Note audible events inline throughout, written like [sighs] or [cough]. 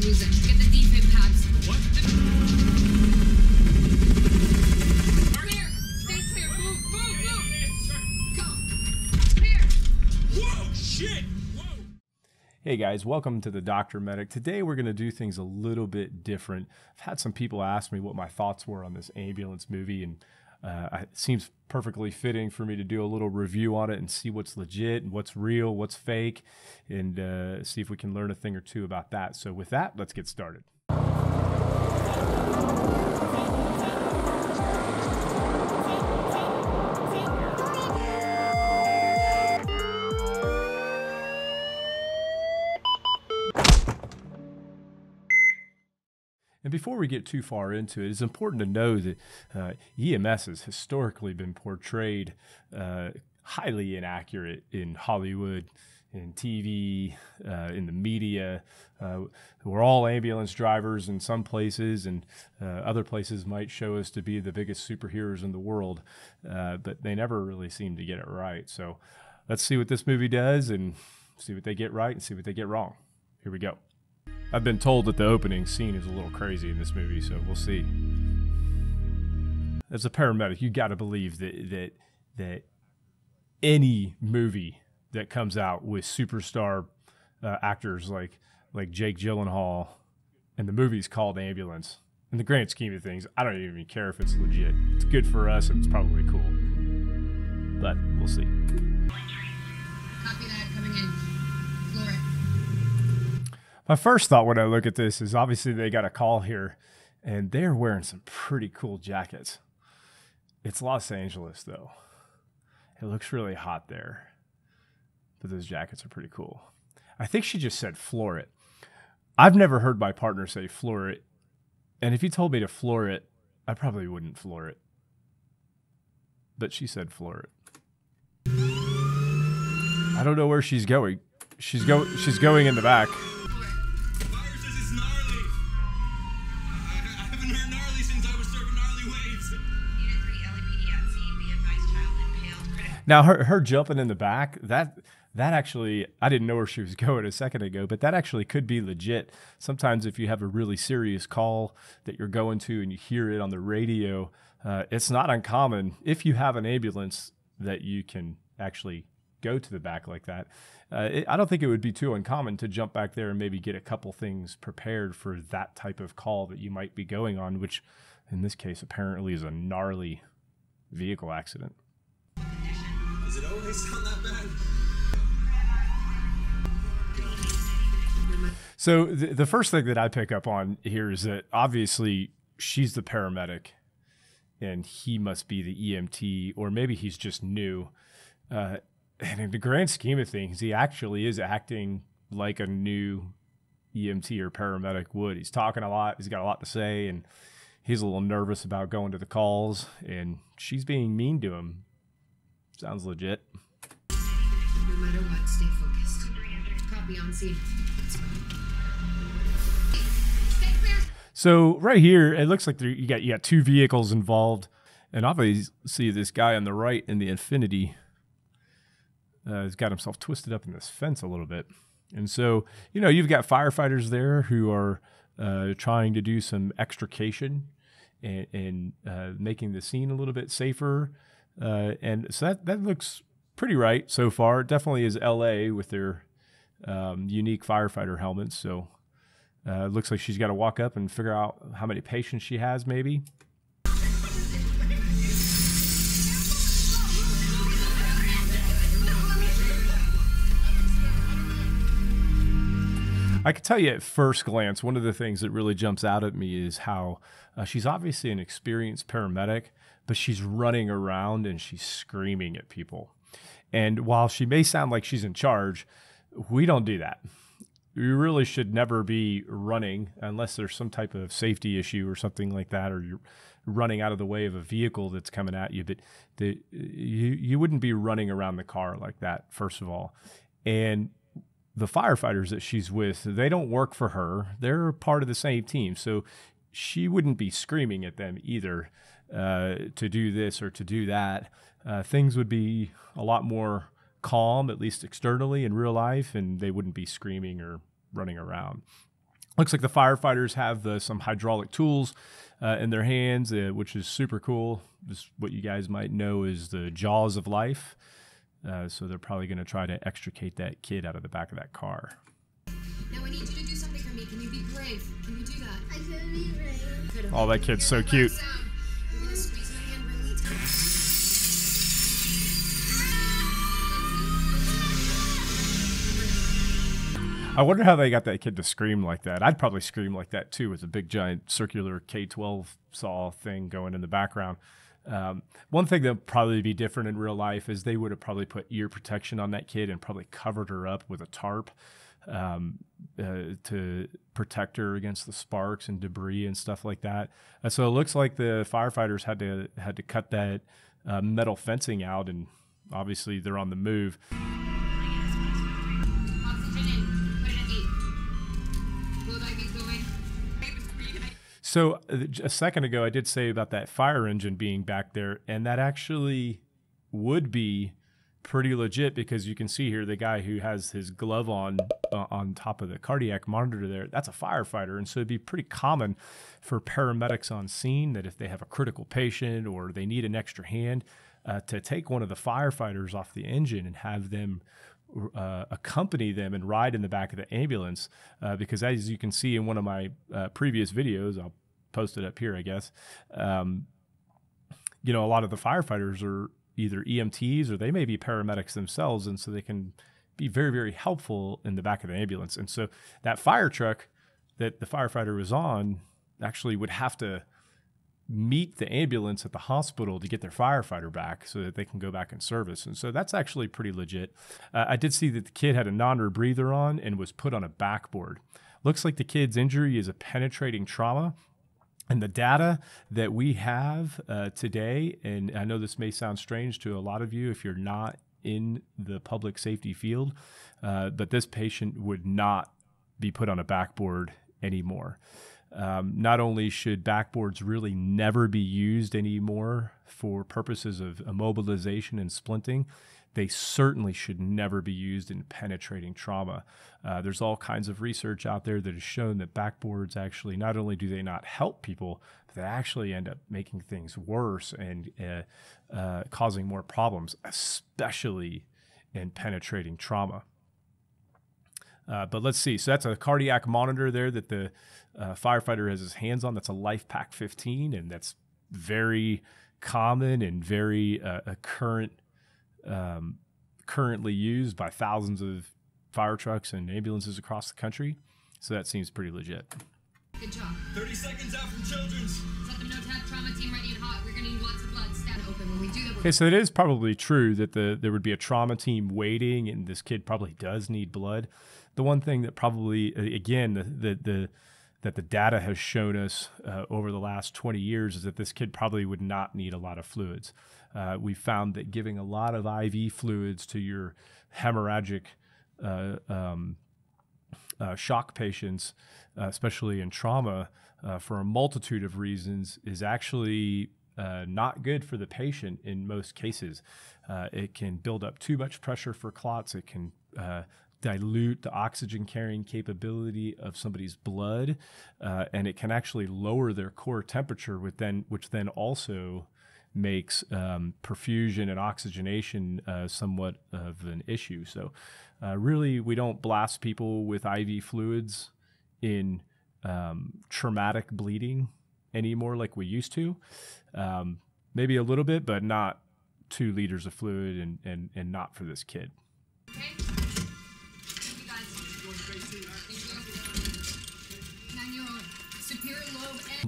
to lose. Get the defib pads. What? Clear. Stay clear. Move, move, move. Go. Clear. Whoa, shit! Whoa! Hey guys, welcome to the Doctor Medic. Today we're going to do things a little bit different. I've had some people ask me what my thoughts were on this ambulance movie, and uh, it seems perfectly fitting for me to do a little review on it and see what's legit and what's real, what's fake, and uh, see if we can learn a thing or two about that. So, with that, let's get started. And before we get too far into it, it's important to know that uh, EMS has historically been portrayed uh, highly inaccurate in Hollywood, in TV, uh, in the media. Uh, we're all ambulance drivers in some places, and uh, other places might show us to be the biggest superheroes in the world, uh, but they never really seem to get it right. So let's see what this movie does and see what they get right and see what they get wrong. Here we go. I've been told that the opening scene is a little crazy in this movie, so we'll see. As a paramedic, you got to believe that that that any movie that comes out with superstar uh, actors like like Jake Gyllenhaal, and the movie's called Ambulance. In the grand scheme of things, I don't even care if it's legit. It's good for us, and it's probably cool. But we'll see. Copy that. Coming in. My first thought when I look at this is obviously they got a call here and they're wearing some pretty cool jackets. It's Los Angeles though. It looks really hot there. But those jackets are pretty cool. I think she just said floor it. I've never heard my partner say floor it. And if you told me to floor it, I probably wouldn't floor it. But she said floor it. I don't know where she's going. She's go she's going in the back. Now her her jumping in the back that that actually I didn't know where she was [laughs] going a second ago, but that actually could be legit. Sometimes if you have a really serious call that you're going to and you hear it on the radio, uh, it's not uncommon if you have an ambulance that you can actually go to the back like that. Uh, it, I don't think it would be too uncommon to jump back there and maybe get a couple things prepared for that type of call that you might be going on, which in this case apparently is a gnarly vehicle accident. Does it always sound that bad? So the, the first thing that I pick up on here is that obviously she's the paramedic, and he must be the EMT, or maybe he's just new. Uh, and in the grand scheme of things, he actually is acting like a new EMT or paramedic would. He's talking a lot. He's got a lot to say, and he's a little nervous about going to the calls. And she's being mean to him. Sounds legit. No matter what, stay focused. Copy on scene. Let's go. Stay clear. So right here, it looks like there, you got you got two vehicles involved, and obviously see this guy on the right in the Infiniti uh, has got himself twisted up in this fence a little bit, and so you know you've got firefighters there who are uh, trying to do some extrication and, and uh, making the scene a little bit safer, uh, and so that that looks pretty right so far. It definitely is L.A. with their um, unique firefighter helmets, so. Uh, it looks like she's got to walk up and figure out how many patients she has, maybe. I can tell you at first glance, one of the things that really jumps out at me is how uh, she's obviously an experienced paramedic, but she's running around and she's screaming at people. And while she may sound like she's in charge, we don't do that. You really should never be running unless there's some type of safety issue or something like that, or you're running out of the way of a vehicle that's coming at you. But the, you you wouldn't be running around the car like that, first of all. And the firefighters that she's with, they don't work for her. They're part of the same team. So she wouldn't be screaming at them either uh, to do this or to do that. Uh, things would be a lot more calm, at least externally in real life, and they wouldn't be screaming or running around. Looks like the firefighters have uh, some hydraulic tools uh, in their hands, uh, which is super cool. This what you guys might know is the jaws of life. Uh, so they're probably going to try to extricate that kid out of the back of that car. Now I need you to do something for me. Can you be brave? Can you do that? I can be brave. Good. Oh, that kid's so that cute. I wonder how they got that kid to scream like that. I'd probably scream like that too with a big giant circular K12 saw thing going in the background. Um, one thing that would probably be different in real life is they would have probably put ear protection on that kid and probably covered her up with a tarp um, uh, to protect her against the sparks and debris and stuff like that. Uh, so it looks like the firefighters had to had to cut that uh, metal fencing out, and obviously they're on the move. So a second ago, I did say about that fire engine being back there, and that actually would be pretty legit because you can see here the guy who has his glove on uh, on top of the cardiac monitor there. That's a firefighter, and so it'd be pretty common for paramedics on scene that if they have a critical patient or they need an extra hand, uh, to take one of the firefighters off the engine and have them uh, accompany them and ride in the back of the ambulance uh, because as you can see in one of my uh, previous videos i'll post it up here i guess um, you know a lot of the firefighters are either emts or they may be paramedics themselves and so they can be very very helpful in the back of the ambulance and so that fire truck that the firefighter was on actually would have to meet the ambulance at the hospital to get their firefighter back so that they can go back in service. And so that's actually pretty legit. Uh, I did see that the kid had a non rebreather on and was put on a backboard. Looks like the kid's injury is a penetrating trauma. And the data that we have uh, today, and I know this may sound strange to a lot of you if you're not in the public safety field, uh, but this patient would not be put on a backboard anymore. Um, not only should backboards really never be used anymore for purposes of immobilization and splinting, they certainly should never be used in penetrating trauma. Uh, there's all kinds of research out there that has shown that backboards actually not only do they not help people, but they actually end up making things worse and uh, uh, causing more problems, especially in penetrating trauma. Uh, but let's see. So that's a cardiac monitor there that the uh, firefighter has his hands on. That's a LifePak 15, and that's very common and very uh, current um, currently used by thousands of fire trucks and ambulances across the country. So that seems pretty legit. Good job. 30 seconds out from Children's. Let them know to have trauma team ready and hot. We're gonna need lots of blood. Stand open when we do that. Okay, so it is probably true that the there would be a trauma team waiting, and this kid probably does need blood. The one thing that probably, again, the the, the that the data has shown us uh, over the last 20 years is that this kid probably would not need a lot of fluids. Uh, we found that giving a lot of IV fluids to your hemorrhagic uh, um, uh, shock patients, uh, especially in trauma, uh, for a multitude of reasons, is actually uh, not good for the patient in most cases. It can build up too much pressure for clots. It can dilute the oxygen carrying capability of somebody's blood, uh, and it can actually lower their core temperature, with then, which then also makes um, perfusion and oxygenation uh, somewhat of an issue. So, uh, really, we don't blast people with IV fluids in um, traumatic bleeding anymore like we used to. Um, maybe a little bit, but not two liters of fluid and, and, and not for this kid. Okay.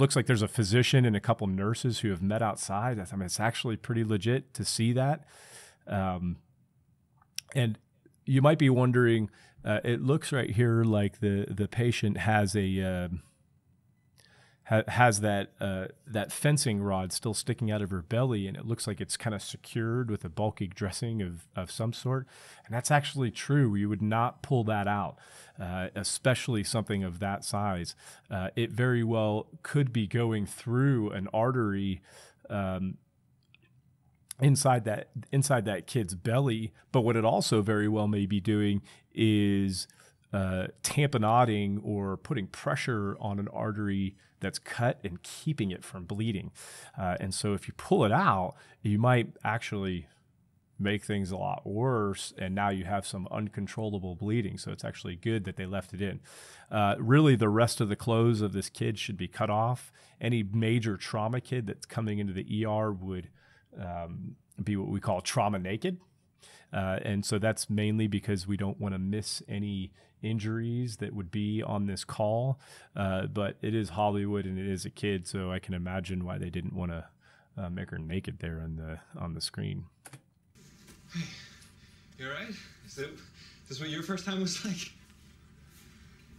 Looks like there's a physician and a couple nurses who have met outside. I mean, it's actually pretty legit to see that. Um, and you might be wondering, uh, it looks right here like the the patient has a um ha- has that uh, that fencing rod still sticking out of her belly, and it looks like it's kind of secured with a bulky dressing of of some sort. And that's actually true. You would not pull that out, uh, especially something of that size. Uh, it very well could be going through an artery. Um, inside that inside that kid's belly but what it also very well may be doing is uh, tamponading or putting pressure on an artery that's cut and keeping it from bleeding. Uh, and so if you pull it out, you might actually make things a lot worse. And now you have some uncontrollable bleeding. So it's actually good that they left it in. Uh, really, the rest of the clothes of this kid should be cut off. Any major trauma kid that's coming into the ER would um, be what we call trauma naked. Uh, and so that's mainly because we don't want to miss any injuries that would be on this call. Uh, but it is Hollywood and it is a kid, so I can imagine why they didn't want to uh, make her naked there on the on the screen. You alright? Is that, is this what your first time was [laughs] like?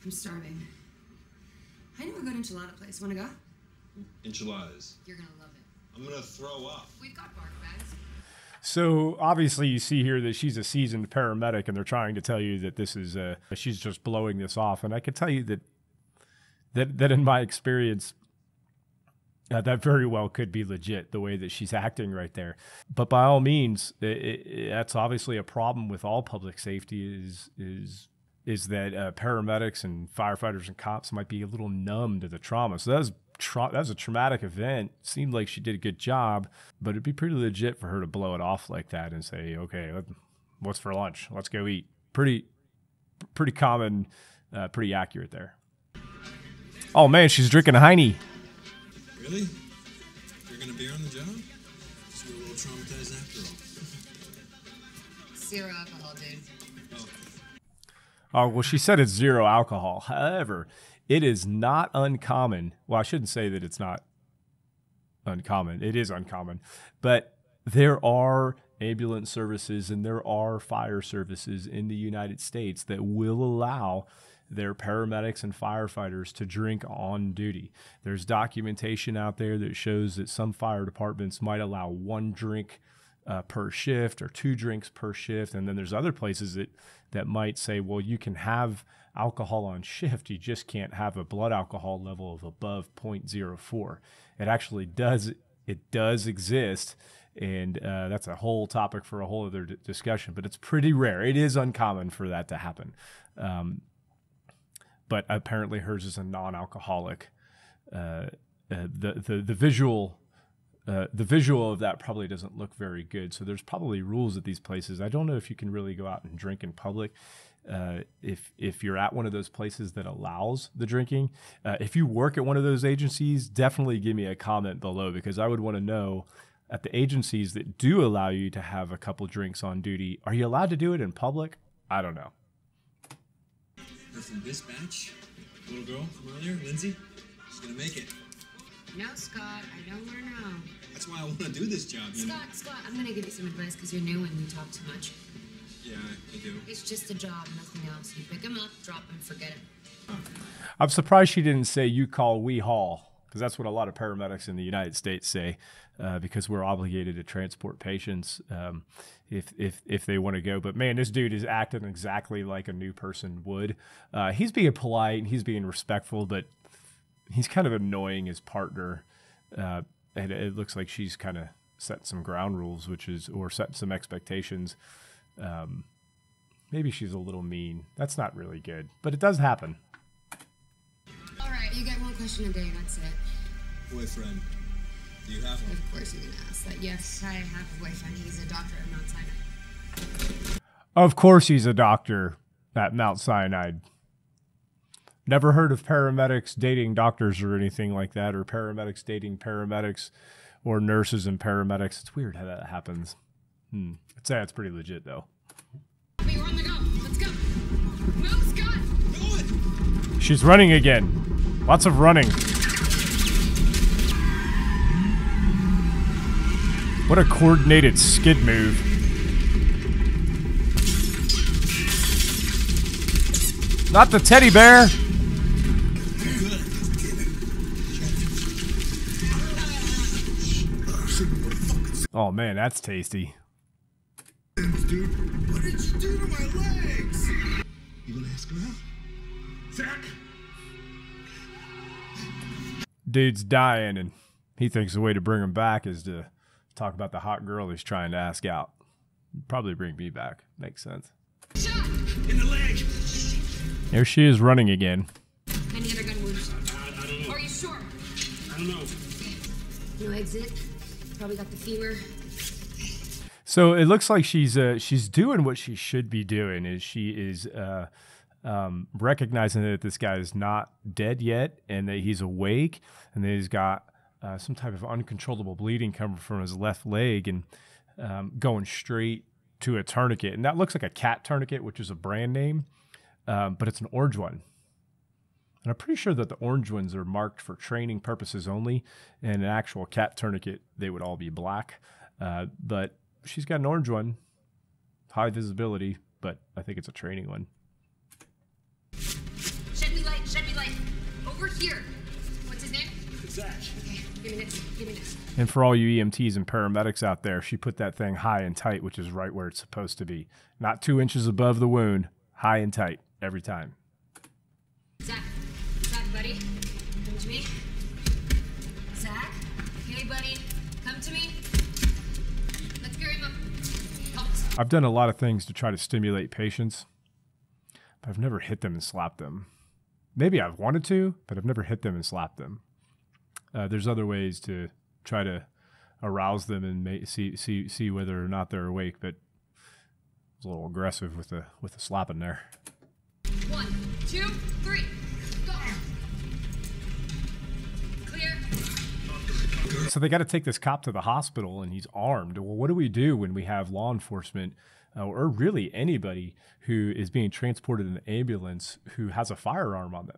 I'm starving. I know a good enchilada place. Wanna go? Enchiladas. You're gonna love it. I'm gonna throw up. We've got bark bags. So obviously, you see here that she's a seasoned paramedic, and they're trying to tell you that this is uh, she's just blowing this off. And I can tell you that that that in my experience, uh, that very well could be legit the way that she's acting right there. But by all means, it, it, that's obviously a problem with all public safety. Is is is that uh, paramedics and firefighters and cops might be a little numb to the trauma. So that was tra- that was a traumatic event. Seemed like she did a good job, but it'd be pretty legit for her to blow it off like that and say, "Okay, what's for lunch? Let's go eat." Pretty pretty common, uh, pretty accurate there. Oh man, she's drinking a Heine. Really? You're gonna be on the job? So we're a little traumatized after all. [laughs] Zero alcohol, dude. Oh, well, she said it's zero alcohol. However, it is not uncommon. Well, I shouldn't say that it's not uncommon. It is uncommon. But there are ambulance services and there are fire services in the United States that will allow their paramedics and firefighters to drink on duty. There's documentation out there that shows that some fire departments might allow one drink uh, per shift or two drinks per shift. And then there's other places that, that might say, well, you can have alcohol on shift. You just can't have a blood alcohol level of above 0.04. It actually does, it does exist. And uh, that's a whole topic for a whole other d- discussion, but it's pretty rare. It is uncommon for that to happen. Um, but apparently hers is a non-alcoholic. Uh, uh, the, the the visual uh, the visual of that probably doesn't look very good. So there's probably rules at these places. I don't know if you can really go out and drink in public. Uh, if if you're at one of those places that allows the drinking, uh, if you work at one of those agencies, definitely give me a comment below because I would want to know at the agencies that do allow you to have a couple drinks on duty, are you allowed to do it in public? I don't know. From Dispatch. Little girl from earlier, Lindsay. She's gonna make it. No, Scott, I don't wanna know. That's why I wanna do this job, you know? Scott, Scott, I'm gonna give you some advice because you're new and you talk too much. Yeah, I do. It's just a job, nothing else. You pick him up, drop him, forget it. I'm surprised she didn't say you call we haul because that's what a lot of paramedics in the United States say uh, because we're obligated to transport patients um, if if if they want to go. But man, this dude is acting exactly like a new person would. Uh, he's being polite and he's being respectful, but he's kind of annoying his partner, uh, and it looks like she's kind of set some ground rules, which is or set some expectations. Um, maybe she's a little mean. That's not really good, but it does happen. All right, you get one question a day, that's it. Boyfriend. Do you have one? Of course, you're gonna ask that. Yes, I have a boyfriend. He's a doctor at Mount Sinai. Of course, he's a doctor at Mount Sinai. Never heard of paramedics dating doctors or anything like that, or paramedics dating paramedics, or nurses and paramedics. It's weird how that happens. Hmm. I'd say that's pretty legit, though. Wait, we're on the go. Let's go. Scott. She's running again. Lots of running. What a coordinated skid move. Not the teddy bear. Oh man, that's tasty. Dude, what did you do to my legs? You gonna ask her out? Zach! Dude's dying, and he thinks the way to bring him back is to talk about the hot girl he's trying to ask out. Probably bring me back. Makes sense. In the leg! There she is running again. Any other gun wounds? I, I don't know. Are you sure? I don't know. No exit. Probably got the femur. So it looks like she's uh, she's doing what she should be doing. Is she is uh, um, recognizing that this guy is not dead yet, and that he's awake, and that he's got uh, some type of uncontrollable bleeding coming from his left leg, and um, going straight to a tourniquet, and that looks like a cat tourniquet, which is a brand name, um, but it's an orange one. And I'm pretty sure that the orange ones are marked for training purposes only, and an actual cat tourniquet they would all be black. Uh, but she's got an orange one, high visibility, but I think it's a training one. Shed me light. Shed me light. Over here. What's his name? Zach. Okay. Give me this. Give me this. And for all you EMTs and paramedics out there, she put that thing high and tight, which is right where it's supposed to be. Not two inches above the wound, high and tight every time. Buddy. Come to me. Zach. Hey, buddy. Come to me. Let's carry him up. Us. I've done a lot of things to try to stimulate patients, but I've never hit them and slapped them. Maybe I've wanted to, but I've never hit them and slapped them. Uh, there's other ways to try to arouse them and ma- see see see whether or not they're awake, but it's a little aggressive with the with the slapping there. One, two, three. So they got to take this cop to the hospital, and he's armed. Well, what do we do when we have law enforcement, uh, or really anybody who is being transported in an ambulance who has a firearm on them?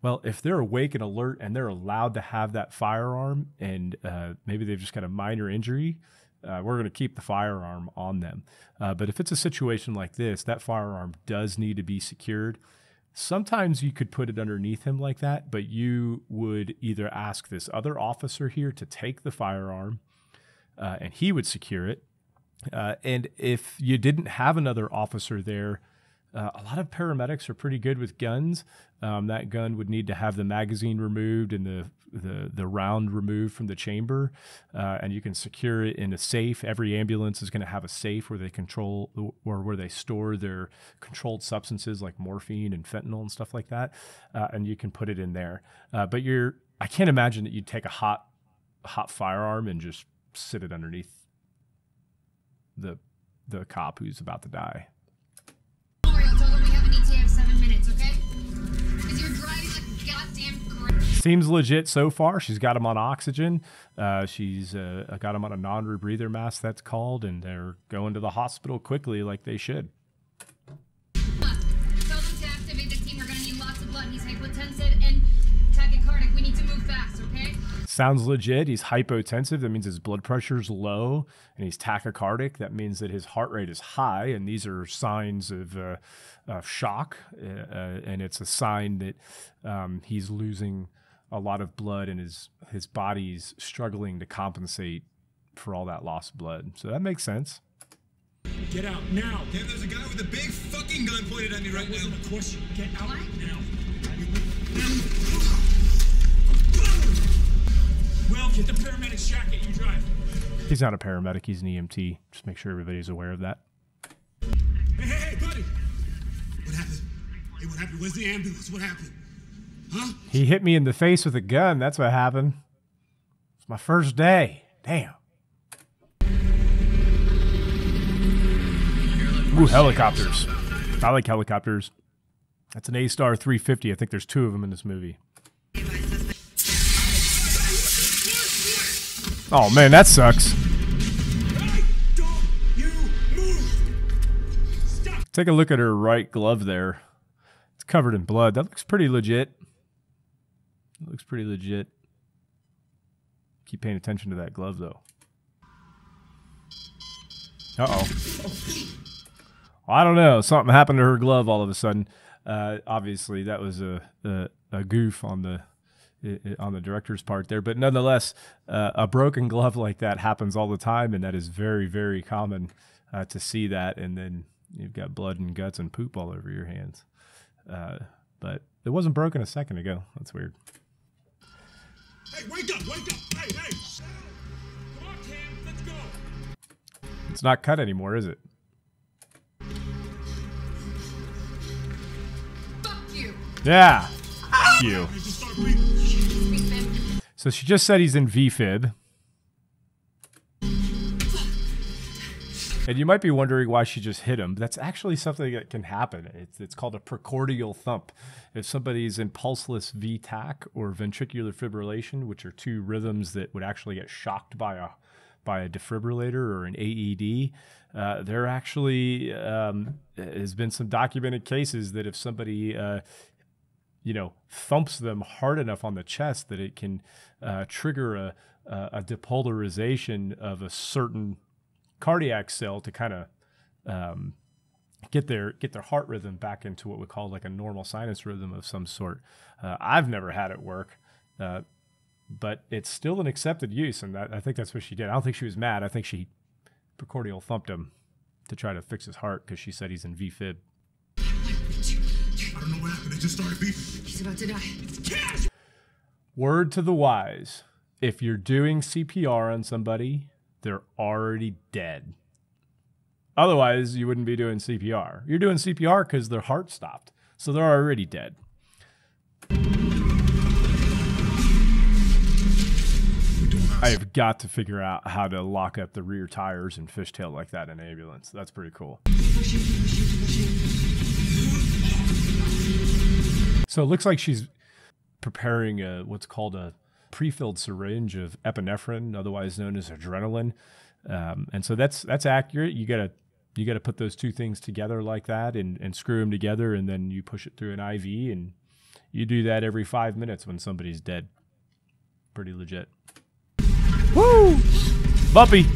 Well, if they're awake and alert and they're allowed to have that firearm, and uh, maybe they've just got a minor injury, uh, we're going to keep the firearm on them. Uh, but if it's a situation like this, that firearm does need to be secured. Sometimes you could put it underneath him like that, but you would either ask this other officer here to take the firearm uh, and he would secure it. Uh, and if you didn't have another officer there, uh, a lot of paramedics are pretty good with guns. Um, that gun would need to have the magazine removed and the the, the round removed from the chamber, uh, and you can secure it in a safe. Every ambulance is going to have a safe where they control or where they store their controlled substances like morphine and fentanyl and stuff like that, uh, and you can put it in there. Uh, but you're I can't imagine that you'd take a hot hot firearm and just sit it underneath the the cop who's about to die. Seems legit so far. She's got him on oxygen. Uh, she's uh, got him on a non-rebreather mask. That's called, and they're going to the hospital quickly, like they should. Tell them to activate the team. We're gonna need lots of blood. He's hypotensive and tachycardic. We need to move fast, okay? Sounds legit. He's hypotensive. That means his blood pressure's low, and he's tachycardic. That means that his heart rate is high, and these are signs of, uh, of shock. Uh, uh, and it's a sign that um, he's losing a lot of blood, and his his body's struggling to compensate for all that lost blood. So that makes sense. Get out now. Damn, there's a guy with a big fucking gun pointed at me right now. Wasn't a question. Get out now. Will, get the paramedic's jacket. You drive. He's not a paramedic. He's an EMT. Just make sure everybody's aware of that. Hey, hey, hey, buddy. What happened? Hey, what happened? Where's the ambulance? What happened? He hit me in the face with a gun. That's what happened. It's my first day. Damn. Ooh, helicopters. I like helicopters. That's an AStar 350. I think there's two of them in this movie. Oh man, that sucks. Take a look at her right glove there. It's covered in blood. That looks pretty legit. It looks pretty legit. Keep paying attention to that glove though. Uh oh. I don't know. Something happened to her glove all of a sudden. Uh, obviously, that was a, a, a goof on the on the director's part there, but nonetheless, uh, a broken glove like that happens all the time, and that is very, very common uh, to see that. And then you've got blood and guts and poop all over your hands. Uh, but it wasn't broken a second ago. That's weird. Hey, wake up! Wake up! Hey, hey! Come on, Cam. Let's go. It's not cut anymore, is it? Fuck Yeah. Ah! You. It just started bleeding. Speak them. So she just said he's in VFib. And you might be wondering why she just hit him. That's actually something that can happen. It's, it's called a precordial thump. If somebody's in pulseless VTach or ventricular fibrillation, which are two rhythms that would actually get shocked by a by a defibrillator or an AED, uh, there actually um, has been some documented cases that if somebody uh, you know, thumps them hard enough on the chest that it can uh, trigger a, a, a depolarization of a certain cardiac cell to kind of um, get their get their heart rhythm back into what we call like a normal sinus rhythm of some sort. Uh, I've never had it work, uh, but it's still an accepted use, and that, I think that's what she did. I don't think she was mad. I think she precordial thumped him to try to fix his heart because she said he's in VFib. I don't know what happened. It just started beeping. He's about to die. Cash! Word to the wise if you're doing CPR on somebody, they're already dead. Otherwise, you wouldn't be doing CPR. You're doing CPR because their heart stopped. So they're already dead. I have got to figure out how to lock up the rear tires and fishtail like that in an ambulance. That's pretty cool. So it looks like she's preparing a, what's called a pre-filled syringe of epinephrine, otherwise known as adrenaline. Um, and so that's that's accurate. You gotta you gotta put those two things together like that and, and screw them together, and then you push it through an IV, and you do that every five minutes when somebody's dead. Pretty legit. Woo! Bumpy.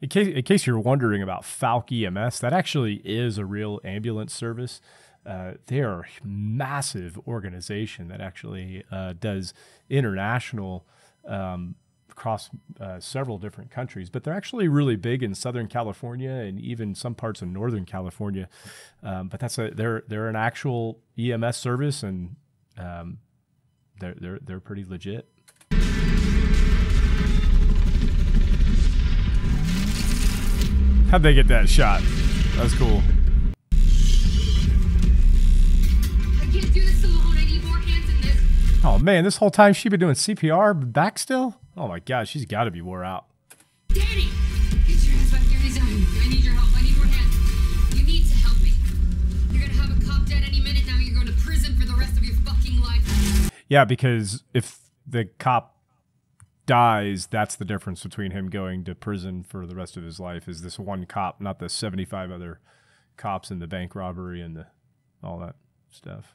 In case, in case you're wondering about Falck EMS, that actually is a real ambulance service. Uh, they are a massive organization that actually uh, does international um, across uh, several different countries, but they're actually really big in Southern California and even some parts of Northern California. Um, but that's a they're they're an actual EMS service and um, they're they're they're pretty legit. How'd they get that shot? That's cool. Oh man, this whole time she'd been doing CPR back still? Oh my god, she's got to be wore out. Danny! Your ass back here. He's dying. I need your help. I need more hands. You need to help me. You're gonna have a cop dead any minute now. You're going to prison for the rest of your fucking life. Yeah, because if the cop dies, that's the difference between him going to prison for the rest of his life is this one cop, not the 75 other cops in the bank robbery and the all that stuff.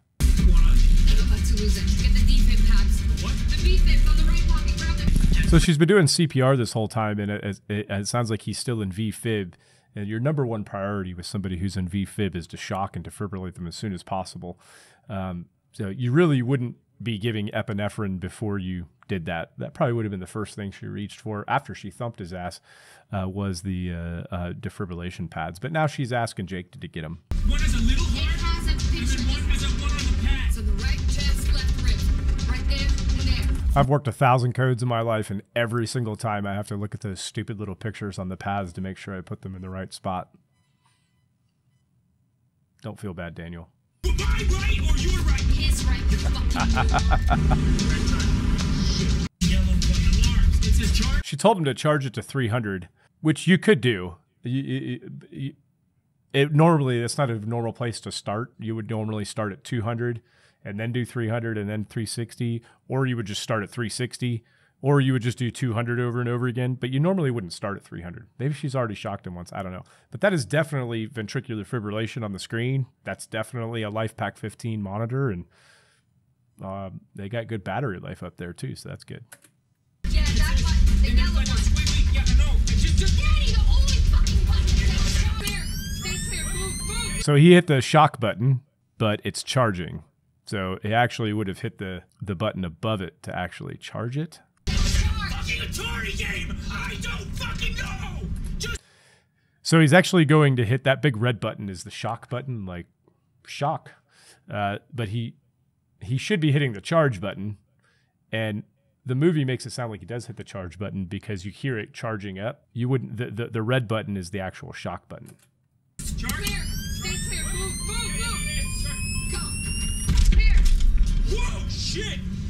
So she's been doing CPR this whole time, and it, it, it sounds like he's still in VFib. And your number one priority with somebody who's in VFib is to shock and defibrillate them as soon as possible. Um, so you really wouldn't be giving epinephrine before you did that. That probably would have been the first thing she reached for after she thumped his ass. Uh, was the uh, uh, defibrillation pads, but now she's asking Jake to, to get them. One has a little It I've worked a thousand codes in my life, and every single time I have to look at those stupid little pictures on the pads to make sure I put them in the right spot. Don't feel bad, Daniel. [laughs] She told him to charge it to 300, which you could do. You- you- you- It normally that's not a normal place to start. You would normally start at 200 and then do 300 and then 360, or you would just start at 360, or you would just do 200 over and over again. But you normally wouldn't start at 300. Maybe she's already shocked him once. I don't know. But that is definitely ventricular fibrillation on the screen. That's definitely a LifePak 15 monitor, and um, they got good battery life up there too, so that's good. So he hit the shock button, but it's charging. So it actually would have hit the, the button above it to actually charge it. So he's actually going to hit that big red button is the shock button, like shock. Uh, but he he should be hitting the charge button, and the movie makes it sound like he does hit the charge button because you hear it charging up. You wouldn't. The the, the red button is the actual shock button. Clear. Stay clear.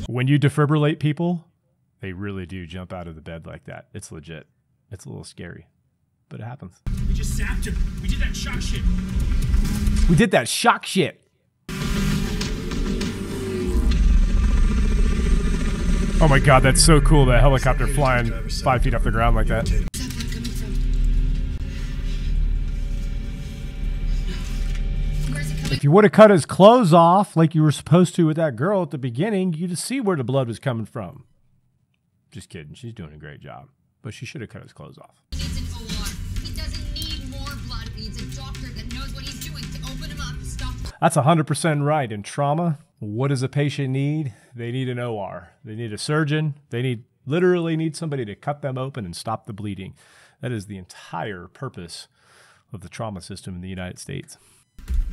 When you defibrillate people, they really do jump out of the bed like that. It's legit. It's a little scary, but it happens. We just zapped him. We did that shock shit. We did that shock shit. Oh my god, that's so cool! That helicopter flying five feet off the ground like that. If you would have cut his clothes off like you were supposed to with that girl at the beginning, you'd see where the blood was coming from. Just kidding. She's doing a great job, but she should have cut his clothes off. He needs an OR. He doesn't need more blood. He needs a doctor that knows what he's doing to open him up, stop That's 100% right. In trauma, what does a patient need? They need an OR. They need a surgeon. They need literally need somebody to cut them open and stop the bleeding. That is the entire purpose of the trauma system in the United States.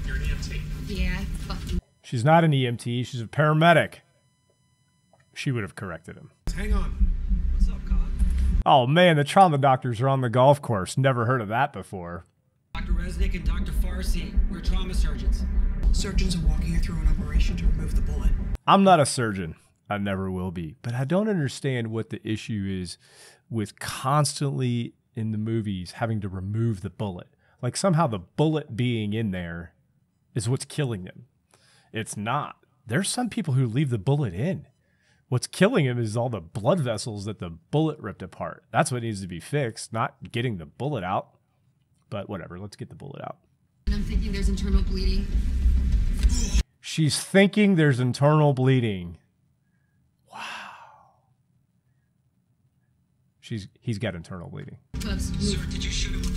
You're an EMT. Yeah, I fucking She's not an EMT, she's a paramedic. She would have corrected him. Hang on. What's up, Colin? Oh man, the trauma doctors are on the golf course. Never heard of that before. Dr. Resnick and Dr. Farsi, we're trauma surgeons. Surgeons are walking you through an operation to remove the bullet. I'm not a surgeon. I never will be. But I don't understand what the issue is with constantly in the movies having to remove the bullet. Like somehow the bullet being in there is what's killing them. It's not. There's some people who leave the bullet in. What's killing him is all the blood vessels that the bullet ripped apart. That's what needs to be fixed, not getting the bullet out. But whatever, let's get the bullet out. and I'm thinking there's internal bleeding. She's thinking there's internal bleeding. Wow. She's he's got internal bleeding. Move. Did you shoot him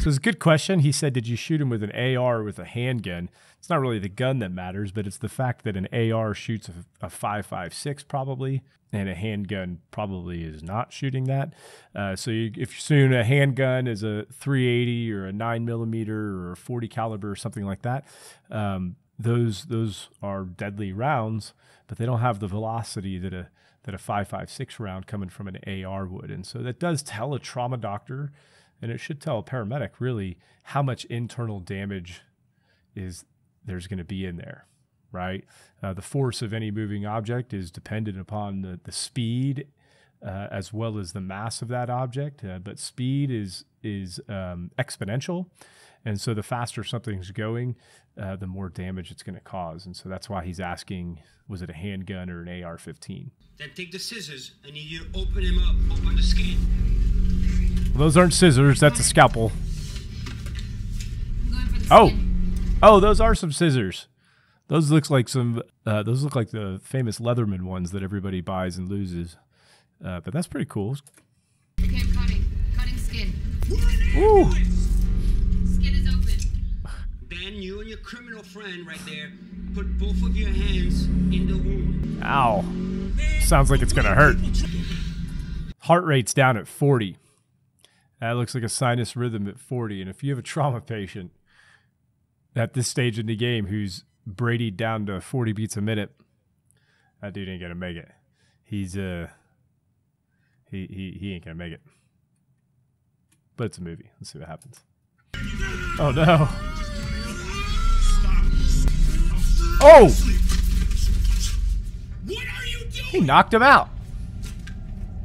So it's a good question. He said, Did you shoot him with an AR or with a handgun? It's not really the gun that matters, but it's the fact that an AR shoots a, a 5.56 probably, and a handgun probably is not shooting that. Uh, so you, if you're shooting a handgun is a 380 or a 9 millimeter or a 40 caliber or something like that, um, those those are deadly rounds, but they don't have the velocity that a that a 5.56 round coming from an AR would. And so that does tell a trauma doctor and it should tell a paramedic really how much internal damage is there's going to be in there right uh, the force of any moving object is dependent upon the, the speed uh, as well as the mass of that object uh, but speed is is um, exponential and so the faster something's going uh, the more damage it's going to cause and so that's why he's asking was it a handgun or an ar-15 Then take the scissors. Need you open him up, open the skin. Well, those aren't scissors that's a scalpel I'm going for the Oh, oh, those are some scissors. Those looks like some. Uh, those look like the famous Leatherman ones that everybody buys and loses. Uh, but that's pretty cool. Okay, I'm cutting. Cutting skin. Ooh, Skin is open. Then you and your criminal friend right there put both of your hands in the wound. ow! Sounds like it's gonna hurt. Heart rate's down at forty. That looks like a sinus rhythm at forty. And if you have a trauma patient at this stage in the game who's Brady down to forty beats a minute, that dude ain't gonna make it. He's uh, he he he ain't gonna make it. But it's a movie. Let's see what happens. Oh no! Oh! What are you He knocked him out.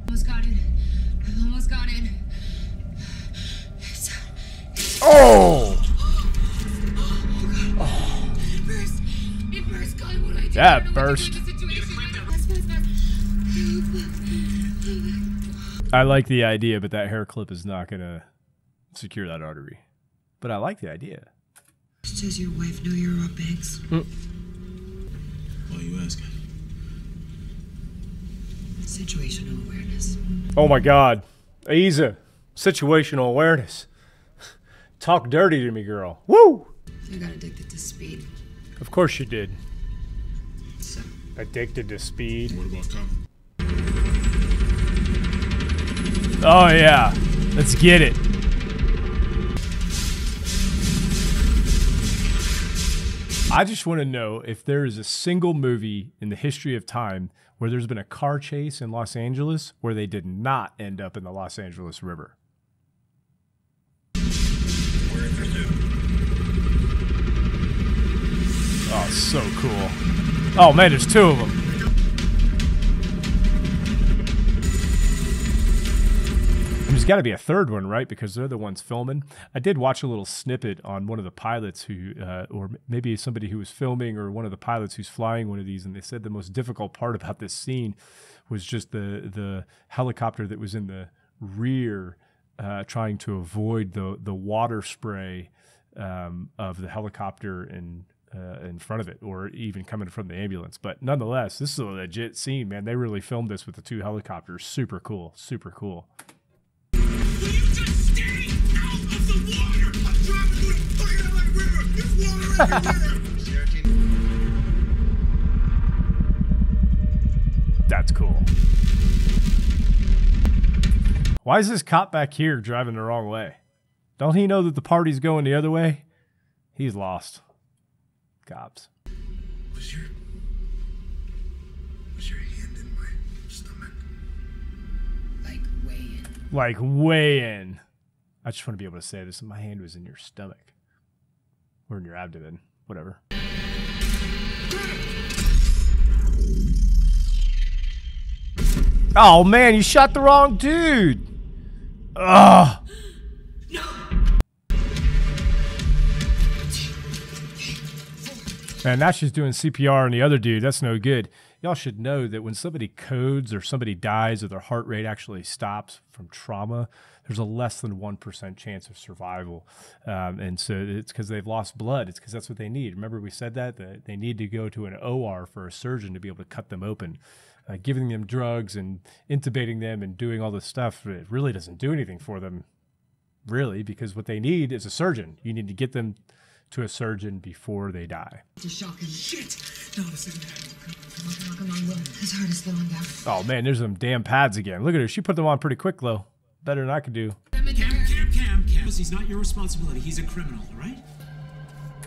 Almost got it. I almost got it. It's, Oh! it burst. It burst. God, what do I do? That I don't know what to burst. I like the idea, but that hair clip is not gonna secure that artery. But I like the idea. Does your wife know you're Rob Banks? Hmm. Why you asking? Situational awareness. Oh my God, Eiza, situational awareness. Talk dirty to me, girl. Woo! I got addicted to speed. Of course you did. So, Addicted to speed. What about cop? Oh yeah, let's get it. I just want to know if there is a single movie in the history of time where there's been a car chase in Los Angeles where they did not end up in the Los Angeles River. Oh, so cool. Oh man, there's two of them. There's got to be a third one, right? Because they're the ones filming. I did watch a little snippet on one of the pilots who, uh, or maybe somebody who was filming, or one of the pilots who's flying one of these, and they said the most difficult part about this scene was just the the helicopter that was in the rear, uh, trying to avoid the the water spray um, of the helicopter and uh, in front of it, or even coming from the ambulance. But nonetheless, this is a legit scene, man. They really filmed this with the two helicopters. Super cool. Super cool. [laughs] That's cool. Why is this cop back here driving the wrong way? Don't he know that the party's going the other way? He's lost. Cops. Was your was your hand in my stomach? Like way in. Like way in. I just want to be able to say this. My hand was in your stomach. Or in your abdomen. Whatever. Oh man, you shot the wrong dude. Ugh. Man, now she's doing CPR on the other dude. That's no good. Y'all should know that when somebody codes or somebody dies or their heart rate actually stops from trauma, there's a less than 1% chance of survival. Um, and so it's because they've lost blood. It's because that's what they need. Remember, we said that? that they need to go to an OR for a surgeon to be able to cut them open. Uh, giving them drugs and intubating them and doing all this stuff, it really doesn't do anything for them, really, because what they need is a surgeon. You need to get them to a surgeon before they die. Oh man, there's them damn pads again. Look at her. She put them on pretty quick though. Better than I could do. Cam, Cam, Cam, Cam. He's not your responsibility. He's a criminal, all right?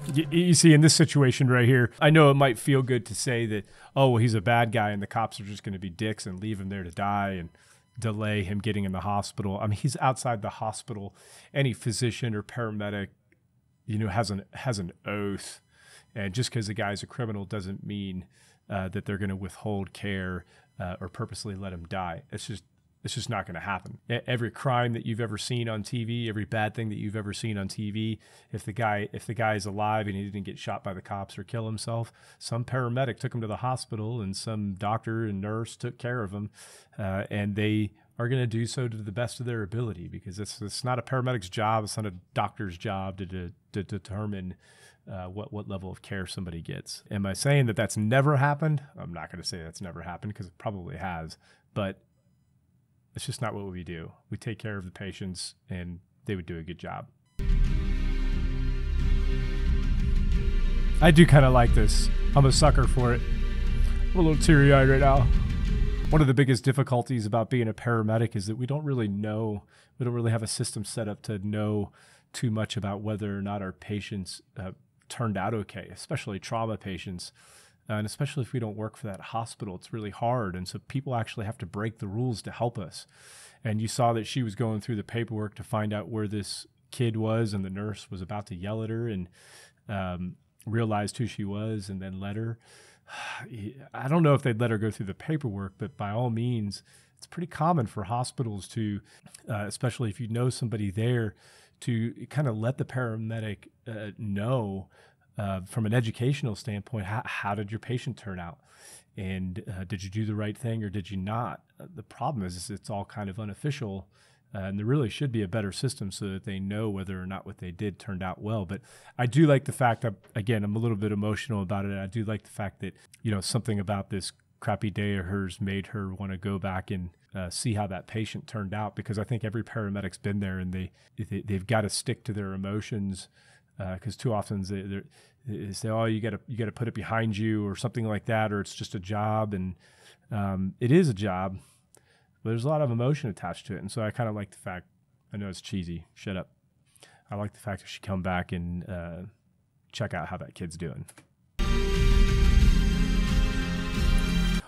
Y- you see, in this situation right here, I know it might feel good to say that, oh, well, he's a bad guy and the cops are just going to be dicks and leave him there to die and delay him getting in the hospital. I mean, he's outside the hospital. Any physician or paramedic, you know, has an has an oath, and just because the guy's a criminal doesn't mean uh, that they're going to withhold care uh, or purposely let him die. It's just it's just not going to happen. Every crime that you've ever seen on TV, every bad thing that you've ever seen on TV, if the guy if the guy is alive and he didn't get shot by the cops or kill himself, some paramedic took him to the hospital and some doctor and nurse took care of him, uh, and they are going to do so to the best of their ability because it's it's not a paramedic's job, it's not a doctor's job to to, to determine. Uh, what what level of care somebody gets. Am I saying that that's never happened? I'm not going to say that's never happened because it probably has, but it's just not what we do. We take care of the patients, and they would do a good job. I do kind of like this. I'm a sucker for it. I'm a little teary eyed right now. One of the biggest difficulties about being a paramedic is that we don't really know, we don't really have a system set up to know too much about whether or not our patients uh, turned out okay, especially trauma patients. Uh, and especially if we don't work for that hospital, it's really hard. And so people actually have to break the rules to help us. And you saw that she was going through the paperwork to find out where this kid was, and the nurse was about to yell at her and um, realized who she was and then let her. [sighs] I don't know if they'd let her go through the paperwork, but by all means, it's pretty common for hospitals to, uh, especially if you know somebody there, to kind of let the paramedic uh, know uh, from an educational standpoint how, how did your patient turn out? And uh, did you do the right thing or did you not? Uh, the problem is, is it's all kind of unofficial uh, and there really should be a better system so that they know whether or not what they did turned out well. But i do like the fact that again i'm a little bit emotional about it. I do like the fact that you know something about this crappy day of hers made her want to go back and uh, see how that patient turned out because I think every paramedic's been there and they, they they've got to stick to their emotions because too often they, they say oh you got to you got to put it behind you or something like that or it's just a job and um, it is a job but there's a lot of emotion attached to it and so I kind of like the fact I know it's cheesy shut up I like the fact that she come back and uh, check out how that kid's doing.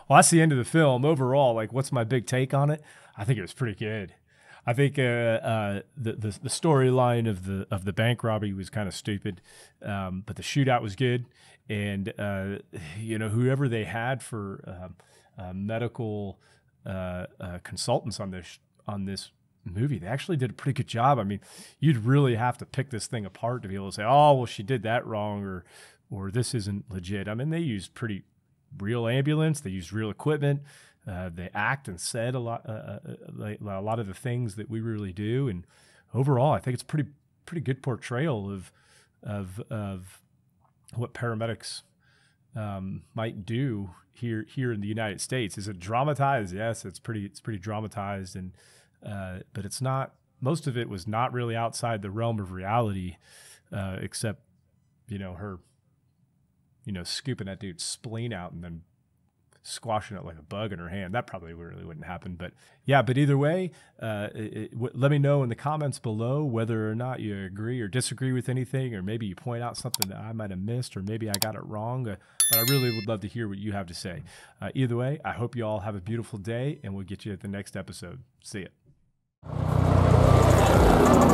Well, that's the end of the film. Overall, like, what's my big take on it? I think it was pretty good. I think uh, uh, the the, the storyline of the of the bank robbery was kind of stupid, um, but the shootout was good, and uh, you know whoever they had for um, uh, medical uh, uh, consultants on this on this movie, they actually did a pretty good job. I mean, you'd really have to pick this thing apart to be able to say, oh, well, she did that wrong, or or this isn't legit. I mean, they used pretty real ambulance. They used real equipment. Uh, they act and said a lot, uh, uh, a lot of the things that we really do. And overall, I think it's pretty, pretty good portrayal of, of, of what paramedics um, might do here, here in the United States. Is it dramatized? Yes, it's pretty, it's pretty dramatized, and uh, but it's not. Most of it was not really outside the realm of reality, uh, except you know her, you know, scooping that dude's spleen out and then squashing it like a bug in her hand. That probably really wouldn't happen. But yeah, but either way, uh, it, w- let me know in the comments below whether or not you agree or disagree with anything, or maybe you point out something that I might have missed, or maybe I got it wrong. Uh, but I really would love to hear what you have to say. Uh, either way, I hope you all have a beautiful day, and we'll get you at the next episode. See ya.